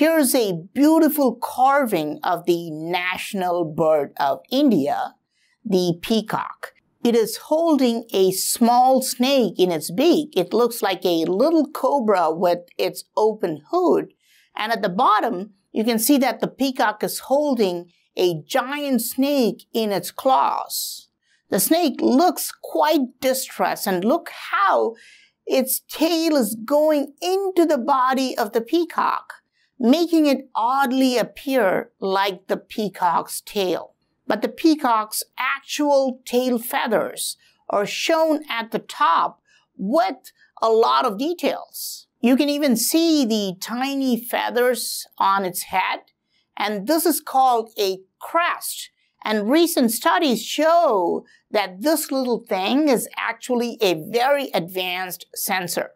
Here's a beautiful carving of the national bird of India, the peacock. It is holding a small snake in its beak. It looks like a little cobra with its open hood. And at the bottom, you can see that the peacock is holding a giant snake in its claws. The snake looks quite distressed and look how its tail is going into the body of the peacock, making it oddly appear like the peacock's tail but the peacock's actual tail feathers are shown at the top with a lot of details. You can even see the tiny feathers on its head, and this is called a crest. And recent studies show that this little thing is actually a very advanced sensor.